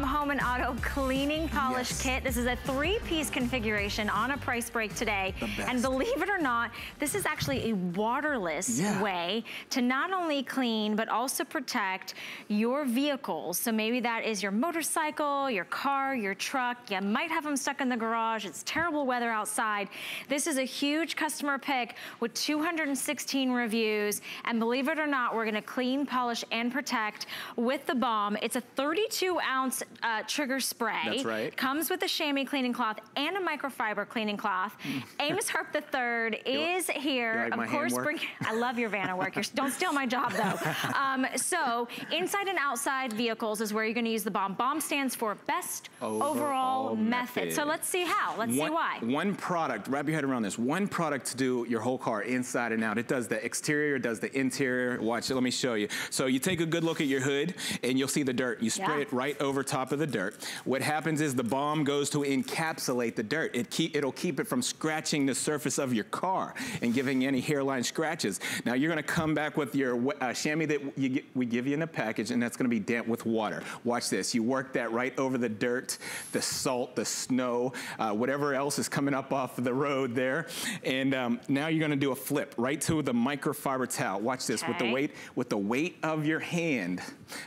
Home and Auto Cleaning Polish Yes. Kit. This is a three-piece configuration on a price break today. And believe it or not, this is actually a waterless Yeah. way to not only clean, but also protect your vehicles. So maybe that is your motorcycle, your car, your truck. You might have them stuck in the garage. It's terrible weather outside. This is a huge customer pick with 216 reviews. And believe it or not, we're gonna clean, polish, and protect with the BOM. It's a 32 ounce uh, trigger spray. That's right. Comes with a chamois cleaning cloth and a microfiber cleaning cloth. Amos Harp III is. You here. like my of course, bring, I love your Vanna work. You're, don't steal my job though. Um, so inside and outside vehicles is where you're gonna use the BOM. BOM stands for best overall, Overall method. method. So let's see how. Let's see why. One product, wrap your head around this. One product to do your whole car inside and out. It does the exterior, it does the interior. Watch it, let me show you. So you take a good look at your hood and you'll see the dirt. You spray Yeah. it right over top of the dirt. What happens is the BOM goes to encapsulate the dirt. It keep, it'll keep it from scratching the surface of your car and giving any hairline scratches. Now you're gonna come back with your uh, chamois that you get, we give you in the package and that's gonna be damp with water. Watch this, you work that right over the dirt, the salt, the snow, uh, whatever else is coming up off the road there. And um, now you're gonna do a flip right to the microfiber towel. Watch this, with the weight, with the weight of your hand,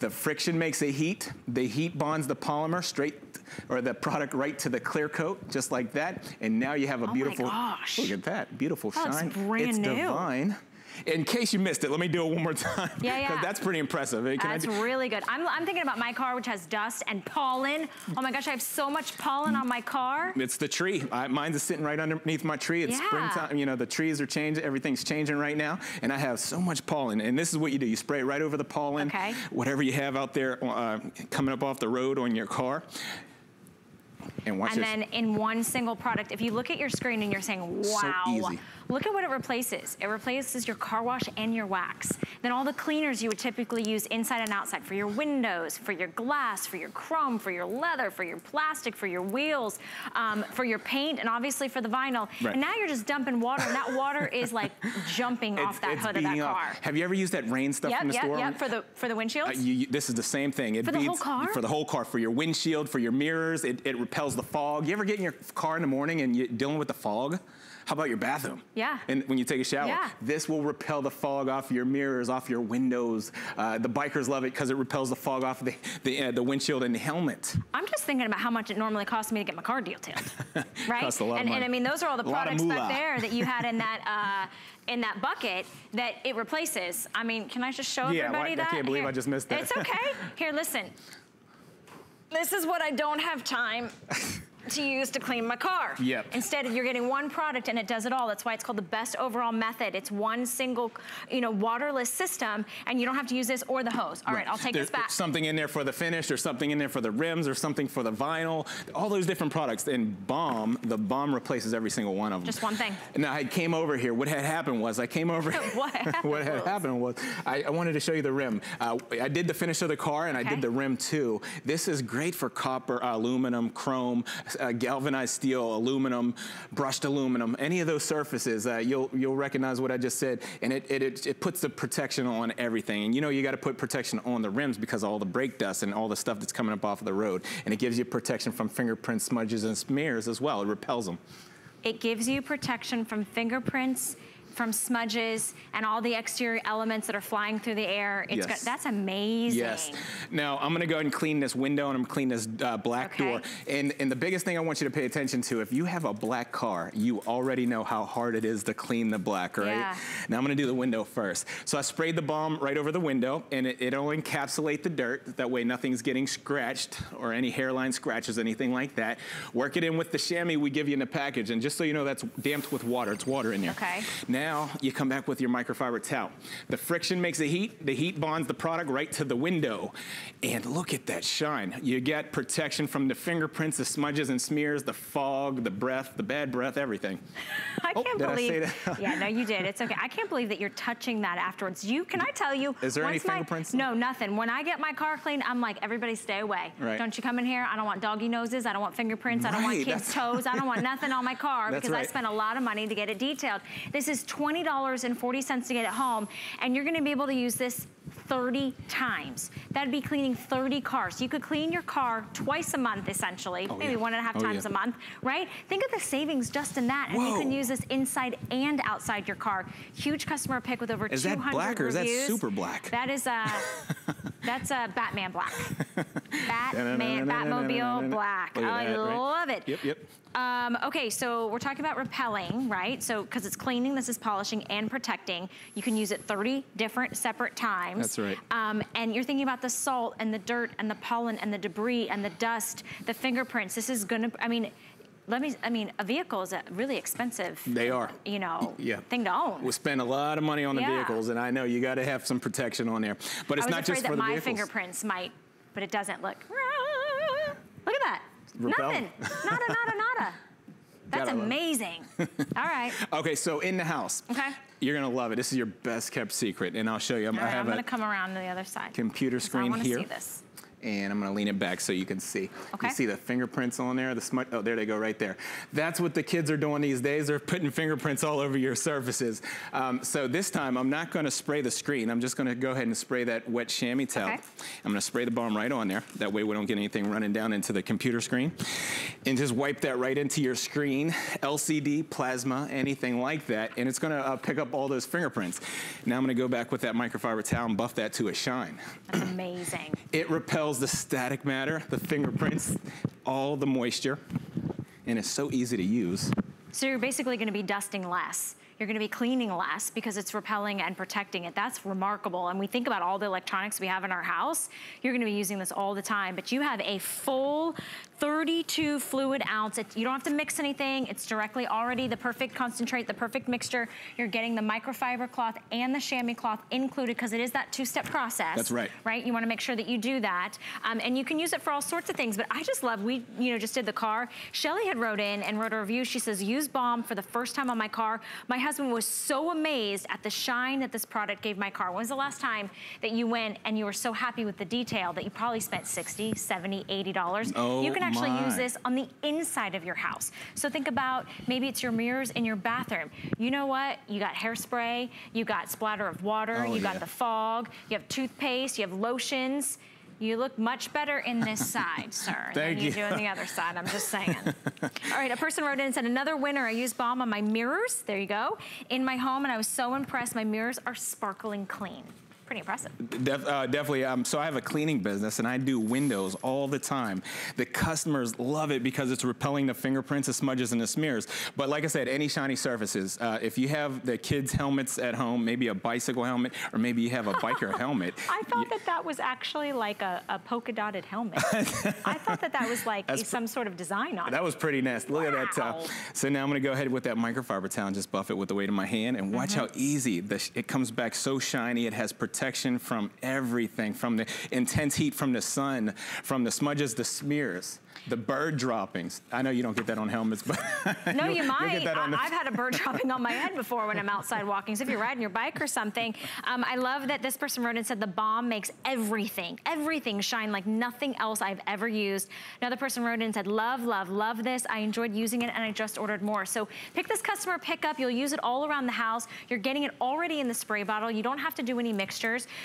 the friction makes a heat. The heat bonds the polymer straight, or the product right to the clear coat, just like that. And now you have a Oh my beautiful, gosh. look at that, beautiful shine. brand it's new. divine. In case you missed it, let me do it one more time. Yeah, yeah. That's pretty impressive. Can That's really good. I'm, I'm thinking about my car, which has dust and pollen. Oh my gosh, I have so much pollen on my car. It's the tree. I, mine's is sitting right underneath my tree. It's Yeah. springtime. You know, the trees are changing. Everything's changing right now. And I have so much pollen. And this is what you do. You spray it right over the pollen. Okay. Whatever you have out there uh, coming up off the road on your car. And watch And then in one single product, if you look at your screen and you're saying, So wow, easy. Look at what it replaces. It replaces your car wash and your wax. Then all the cleaners you would typically use inside and outside for your windows, for your glass, for your chrome, for your leather, for your plastic, for your wheels, um, for your paint, and obviously for the vinyl. Right. And now you're just dumping water, and that water is like jumping off that hood of that beating off. car. Have you ever used that rain stuff Yep, from the yep, store? yep, for the, for the windshields. Uh, this is the same thing. It For the whole beats- car? For the whole car, for your windshield, for your mirrors. It, it repels the fog. You ever get in your car in the morning and you're dealing with the fog? How about your bathroom? Yeah. And when you take a shower, Yeah. this will repel the fog off your mirrors, off your windows. Uh, the bikers love it because it repels the fog off the the, uh, the windshield and the helmet. I'm just thinking about how much it normally costs me to get my car detailed, right? Costs a lot of and, and. I mean, those are all the products back there that you had in that uh, in that bucket that it replaces. I mean, can I just show Yeah, everybody why- I that? can't believe I just missed that. It's okay. Here, listen. This is what I don't have time to use to clean my car. Yep. Instead, you're getting one product and it does it all. That's why it's called the best overall method. It's one single, you know, waterless system, and you don't have to use this or the hose. All right, I'll take There's this back. something in there for the finish, or something in there for the rims, or something for the vinyl, all those different products. And BOM, the BOM replaces every single one of them. Just one thing. Now I came over here. What had happened was I came over. What happened what had happened was I, I wanted to show you the rim. Uh, I did the finish of the car and I did the rim too. This is great for copper, aluminum, chrome, uh, galvanized steel, aluminum, brushed aluminum, any of those surfaces. Uh, you'll you'll recognize what I just said, and it, it it puts the protection on everything. And you know you got to put protection on the rims because all the brake dust and all the stuff that's coming up off of the road, and it gives you protection from fingerprints, smudges, and smears as well. It repels them. It gives you protection from fingerprints, from smudges, and all the exterior elements that are flying through the air. It's Yes. got, that's amazing. Yes. Now I'm gonna go ahead and clean this window and I'm gonna clean this uh, black Okay. door. And, and the biggest thing I want you to pay attention to, if you have a black car, you already know how hard it is to clean the black, right? Yeah. Now I'm gonna do the window first. So I sprayed the BOM right over the window and it, it'll encapsulate the dirt. That way nothing's getting scratched or any hairline scratches, anything like that. Work it in with the chamois we give you in the package. And just so you know, that's damped with water. It's water in there. Okay. Now you come back with your microfiber towel. The friction makes the heat. The heat bonds the product right to the window. And look at that shine. You get protection from the fingerprints, the smudges and smears, the fog, the breath, the bad breath, everything. I Oh, can't did I say believe. that? yeah, no, you did. It's okay. I can't believe that you're touching that afterwards. You can I tell you? Is there any once my- fingerprints? No, nothing. When I get my car cleaned, I'm like, everybody stay away. Right. Don't you come in here. I don't want doggy noses. I don't want fingerprints. I don't want kids' that's- toes. I don't want nothing on my car because I right. spent a lot of money to get it detailed. This is $20.40 to get it home, and you're gonna be able to use this 30 times. That'd be cleaning 30 cars. You could clean your car twice a month, essentially, oh, maybe yeah. one and a half oh, times yeah. a month, right? Think of the savings just in that. Whoa. And you can use this inside and outside your car. Huge customer pick with over is 200 that black or reviews. is that super black? That is uh, a, that's a Batman black. Batman, Batmobile black. I love it. Yep, yep. Um, okay, so we're talking about repelling, right? So, because it's cleaning, this is polishing and protecting. You can use it 30 different separate times. That's right. Um, and you're thinking about the salt and the dirt and the pollen and the debris and the dust, the fingerprints. This is gonna, I mean, let me, I mean, a vehicle is a really expensive. They are. You know, yeah. thing to own. We spend a lot of money on the yeah. vehicles, and I know you got to have some protection on there. But it's not just for the vehicles. I afraid that my fingerprints might, but it doesn't look. Ah, look at that. Repel. Nothing. Nada, nada, nada. That's amazing. All right. Okay, so in the house. Okay. You're gonna love it. This is your best kept secret, and I'll show you. I'm, right, I have I'm gonna come around to the other side. Computer screen I here. See this and I'm gonna lean it back so you can see. Okay. You see the fingerprints on there, the smut, oh, there they go right there. That's what the kids are doing these days. They're putting fingerprints all over your surfaces. Um, so this time, I'm not gonna spray the screen. I'm just gonna go ahead and spray that wet chamois towel. Okay. I'm gonna spray the BOM right on there. That way we don't get anything running down into the computer screen. And just wipe that right into your screen, LCD, plasma, anything like that. And it's gonna uh, pick up all those fingerprints. Now I'm gonna go back with that microfiber towel and buff that to a shine. That's amazing. It repels the static matter, the fingerprints, all the moisture, and it's so easy to use. So you're basically gonna be dusting less. You're gonna be cleaning less because it's repelling and protecting it. That's remarkable. And we think about all the electronics we have in our house, you're gonna be using this all the time, but you have a full 32 fluid ounce. It, you don't have to mix anything. It's directly already the perfect concentrate, the perfect mixture. You're getting the microfiber cloth and the chamois cloth included because it is that two-step process. That's right. Right? You wanna make sure that you do that. Um, and you can use it for all sorts of things, but I just love, we you know just did the car. Shelly had wrote in and wrote a review. She says, use BOM for the first time on my car. My husband was so amazed at the shine that this product gave my car. When was the last time that you went and you were so happy with the detail that you probably spent 60, 70, 80 dollars? Oh you can actually my. use this on the inside of your house. So think about maybe it's your mirrors in your bathroom. You know what? You got hairspray, you got splatter of water, oh, you yeah. got the fog, you have toothpaste, you have lotions. You look much better in this side, sir, than you. you do on the other side. I'm just saying. All right, a person wrote in and said, another winner, I used BOM on my mirrors, there you go, in my home, and I was so impressed. My mirrors are sparkling clean pretty impressive. Def, uh, definitely. Um, so I have a cleaning business and I do windows all the time. The customers love it because it's repelling the fingerprints, the smudges, and the smears. But like I said, any shiny surfaces. Uh, if you have the kids' helmets at home, maybe a bicycle helmet, or maybe you have a biker helmet. I thought that that was actually like a, a polka dotted helmet. I thought that that was like some sort of design on that it. That was pretty nasty. Look wow. at that towel. So now I'm gonna go ahead with that microfiber towel and just buff it with the weight of my hand and watch mm -hmm. how easy this, it comes back so shiny. It has protection protection from everything, from the intense heat from the sun, from the smudges, the smears the bird droppings. I know you don't get that on helmets, but no, you might. I, have had a bird dropping on my head before when I'm outside walking. So if you're riding your bike or something, um, I love that this person wrote and said the BOM makes everything, everything shine like nothing else I've ever used. Another person wrote and said, love, love, love this. I enjoyed using it and I just ordered more. So pick this customer pickup. You'll use it all around the house. You're getting it already in the spray bottle. You don't have to do any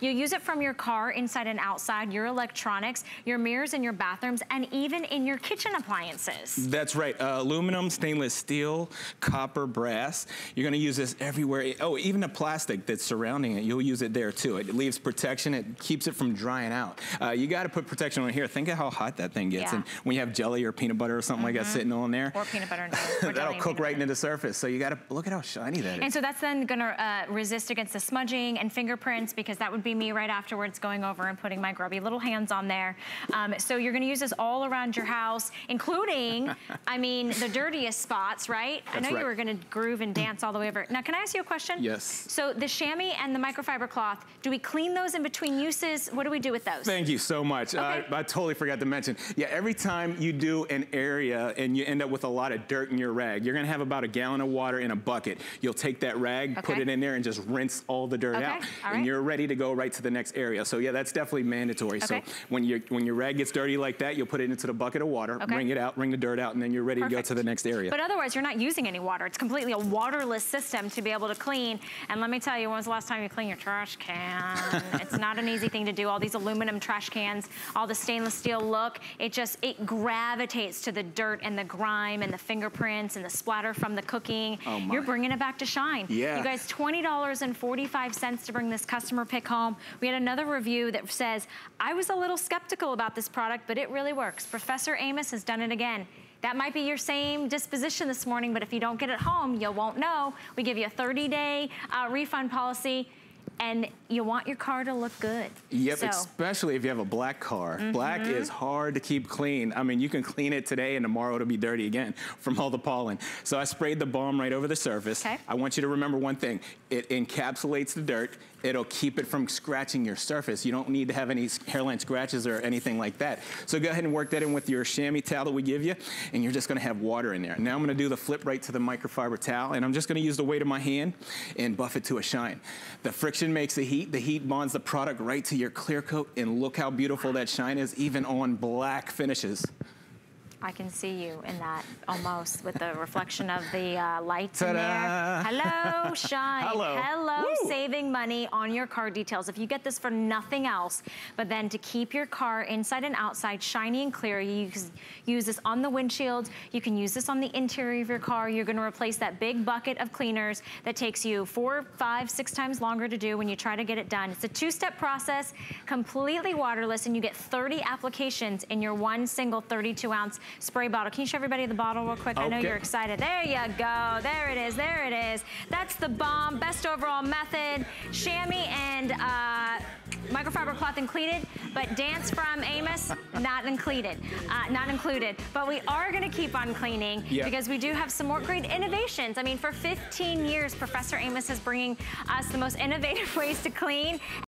You'll use it from your car inside and outside, your electronics, your mirrors in your bathrooms, and even in your kitchen appliances. That's right. Uh, aluminum, stainless steel, copper, brass. You're gonna use this everywhere. Oh, even the plastic that's surrounding it, you'll use it there too. It leaves protection. It keeps it from drying out. Uh, you gotta put protection on here. Think of how hot that thing gets. Yeah. And when you have jelly or peanut butter or something mm -hmm. like that mm-hmm. sitting on there. Or peanut butter. No, that'll cook right into the surface. So you gotta, look at how shiny that is. And so that's then gonna uh, resist against the smudging and fingerprints because that would be me right afterwards going over and putting my grubby little hands on there. Um, so you're gonna use this all around your house including, I mean, the dirtiest spots, right? That's I know right. you were gonna groove and dance all the way over. Now, can I ask you a question? Yes. So the chamois and the microfiber cloth, do we clean those in between uses? What do we do with those? Thank you so much. Okay. I, I totally forgot to mention. Yeah, every time you do an area and you end up with a lot of dirt in your rag, you're gonna have about a gallon of water in a bucket. You'll take that rag, okay. put it in there and just rinse all the dirt okay. out. All and right. you're ready to go right to the next area. So yeah, that's definitely mandatory. Okay. So when your when your rag gets dirty like that, you'll put it into the bucket of water, Okay. wring it out, wring the dirt out, and then you're ready to go to the next area. But otherwise, you're not using any water. It's completely a waterless system to be able to clean. And let me tell you, when was the last time you cleaned your trash can? it's not an easy thing to do. All these aluminum trash cans, all the stainless steel look, it just, it gravitates to the dirt and the grime and the fingerprints and the splatter from the cooking. Oh, my. You're bringing it back to shine. Yeah. You guys, $20.45 to bring this customer pick home. We had another review that says, I was a little skeptical about this product, but it really works. Professor Amos has done it again. That might be your same disposition this morning, but if you don't get it home, you won't know. We give you a 30-day uh, refund policy, and you want your car to look good. Yep, So, especially if you have a black car. Black Mm-hmm. is hard to keep clean. I mean, you can clean it today and tomorrow it'll be dirty again from all the pollen. So I sprayed the BOM right over the surface. Okay. I want you to remember one thing. It encapsulates the dirt. It'll keep it from scratching your surface. You don't need to have any hairline scratches or anything like that. So go ahead and work that in with your chamois towel that we give you, and you're just gonna have water in there. Now I'm gonna do the flip right to the microfiber towel, and I'm just gonna use the weight of my hand and buff it to a shine. The friction makes the heat. The heat bonds the product right to your clear coat, and look how beautiful that shine is, even on black finishes. I can see you in that almost with the reflection of the uh, lights in there. Hello, Shine. Hello. Hello, Woo. saving money on your car details. If you get this for nothing else, but then to keep your car inside and outside shiny and clear, you can use this on the windshield. You can use this on the interior of your car. You're gonna replace that big bucket of cleaners that takes you four, five, six times longer to do when you try to get it done. It's a two-step process, completely waterless, and you get 30 applications in your one single 32 ounce spray bottle. Can you show everybody the bottle real quick? I know you're excited. There you go. There it is. There it is. That's the BOM. Best overall method. Chamois and uh, microfiber cloth included, but dance from Amos not included. Uh, not included. But we are going to keep on cleaning because we do have some more great innovations. I mean, for 15 years, Professor Amos is bringing us the most innovative ways to clean.